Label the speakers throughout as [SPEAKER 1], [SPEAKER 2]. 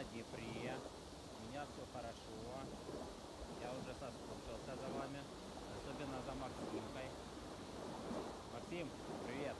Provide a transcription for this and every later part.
[SPEAKER 1] на Днепре. У меня все хорошо. Я уже соскучился за вами. Особенно за Максимкой. Максим, привет!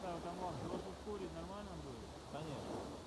[SPEAKER 1] красава там, ладно, хороший в куре, нормально будет?
[SPEAKER 2] Конечно.